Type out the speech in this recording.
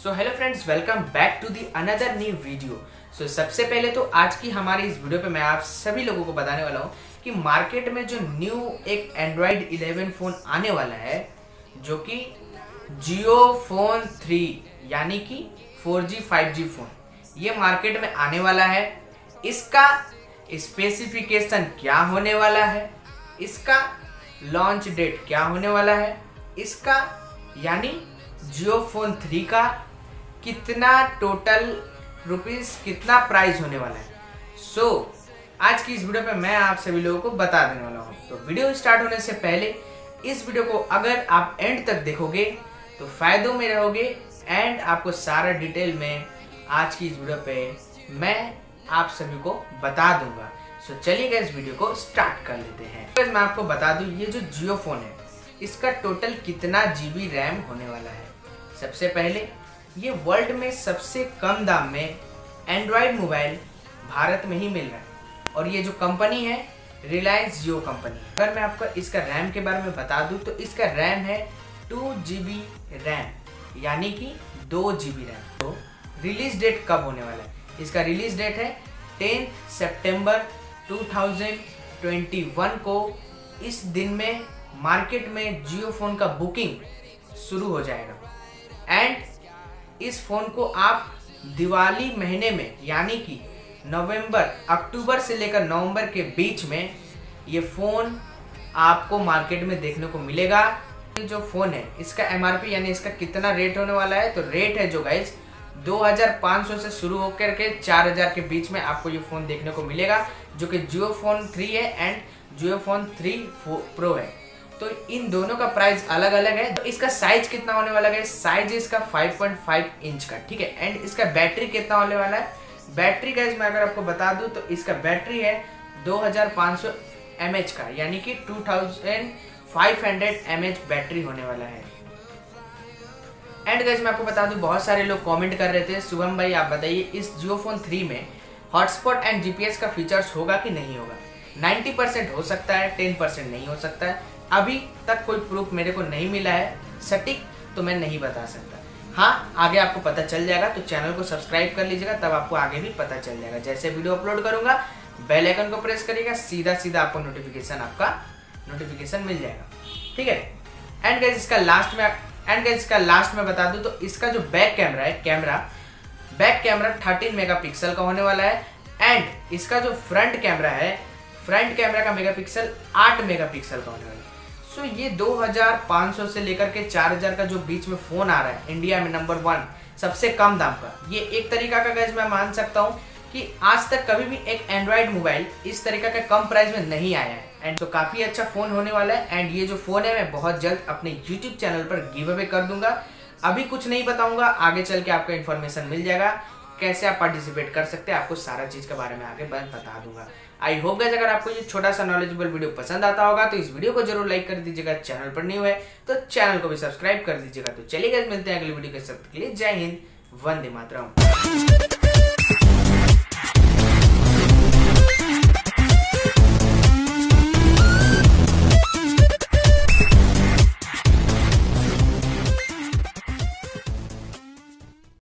So hello friends welcome back to the another new video so सबसे पहले तो आज की हमारी इस वीडियो पे मैं आप सभी लोगों को बताने वाला हूँ कि मार्केट में जो न्यू एक एंड्रॉयड 11 फ़ोन आने वाला है, जो कि जियो फ़ोन 3 यानी कि 4G 5G फ़ोन ये मार्केट में आने वाला है। इसका स्पेसिफिकेशन क्या होने वाला है? इसका लॉन्च डेट क्या होने वाला है? इसका, यानी जियो फ़ोन थ्री का कितना टोटल रुपीस कितना प्राइस होने वाला है। सो so, आज की इस वीडियो पे मैं आप सभी लोगों को बता देने वाला हूँ। तो वीडियो स्टार्ट होने से पहले इस वीडियो को अगर आप एंड तक देखोगे तो फायदों में रहोगे एंड आपको सारा डिटेल में आज की इस वीडियो पे मैं आप सभी को बता दूँगा। सो चलिएगा इस वीडियो को स्टार्ट कर लेते हैं। तो मैं आपको बता दूँ ये जो जियो फ़ोन है इसका टोटल कितना जीबी रैम होने वाला है। सबसे पहले ये वर्ल्ड में सबसे कम दाम में एंड्रॉयड मोबाइल भारत में ही मिल रहा है। और ये जो कंपनी है रिलायंस जियो कंपनी अगर मैं आपको इसका रैम के बारे में बता दूँ तो इसका रैम है टू जी रैम यानी कि दो जी बी रैम तो रिलीज़ डेट कब होने वाला है? इसका रिलीज़ डेट है टेंथ सेप्टेम्बर 2021 को इस दिन में मार्केट में जियो फ़ोन का बुकिंग शुरू हो जाएगा। एंड इस फ़ोन को आप दिवाली महीने में, यानी कि नवंबर, अक्टूबर से लेकर नवंबर के बीच में, ये फ़ोन आपको मार्केट में देखने को मिलेगा। जो फ़ोन है, इसका एमआरपी यानी इसका कितना रेट होने वाला है तो रेट है जो गाइज़ 2500 से शुरू होकर के 4000 के बीच में आपको ये फ़ोन देखने को मिलेगा, जो कि जियो फ़ोन 3 है एंड जियो फ़ोन 3 प्रो है। तो इन दोनों का प्राइस अलग अलग है। तो इसका साइज़ कितना होने वाला है? साइज़ इसका 5.5 इंच का, ठीक है? एंड इसका बैटरी कितना होने वाला है? बैटरी का मैं अगर आपको बता दूँ तो इसका बैटरी है 2500 mAh का, यानी कि 2500 mAh बैटरी होने वाला है। एंड गैस मैं आपको बता दूँ, बहुत सारे लोग कमेंट कर रहे थे, शुभम भाई, आप बताइए, इस जियो फ़ोन थ्री में हॉटस्पॉट एंड जीपीएस का फीचर्स होगा कि नहीं होगा? 90 परसेंट हो सकता है 10 परसेंट नहीं हो सकता है। अभी तक कोई प्रूफ मेरे को नहीं मिला है, सटीक तो मैं नहीं बता सकता। हाँ आगे आपको पता चल जाएगा तो चैनल को सब्सक्राइब कर लीजिएगा, तब आपको आगे भी पता चल जाएगा। जैसे वीडियो अपलोड करूँगा बेल आइकन को प्रेस करिएगा सीधा सीधा आपको नोटिफिकेशन आपका नोटिफिकेशन मिल जाएगा। ठीक है? एंड गैस इसका लास्ट में एंड गैस इसका लास्ट में बता दूँ तो इसका जो बैक कैमरा है कैमरा बैक कैमरा 13 मेगापिक्सल का होने वाला है। एंड इसका जो फ्रंट कैमरा है फ्रंट कैमरा का मेगापिक्सल 8 मेगापिक्सल का होने वाला है। सो ये 2500 से लेकर के 4000 का जो बीच में फ़ोन आ रहा है इंडिया में नंबर वन सबसे कम दाम का ये एक तरीका का गैस मैं मान सकता हूँ कि आज तक कभी भी एक एंड्रॉयड मोबाइल इस तरीका का कम प्राइस में नहीं आया है। एंड तो काफ़ी अच्छा फ़ोन होने वाला है। एंड ये जो फ़ोन है, मैं बहुत जल्द अपने यूट्यूब चैनल पर गिव अवे कर दूँगा। अभी कुछ नहीं बताऊँगा, आगे चल के आपको इन्फॉर्मेशन मिल जाएगा। कैसे आप पार्टिसिपेट कर सकते हैं, आपको सारा चीज़ के बारे में आगे बता दूँगा। आई होप गैस अगर आपको ये छोटा सा नॉलेजेबल वीडियो पसंद आता होगा तो इस वीडियो को ज़रूर लाइक कर दीजिएगा। चैनल पर न्यू है तो चैनल को भी सब्सक्राइब कर दीजिएगा। तो चलिए गैस मिलते हैं अगले वीडियो के साथ। के लिए जय हिंद, वंदे मातरम।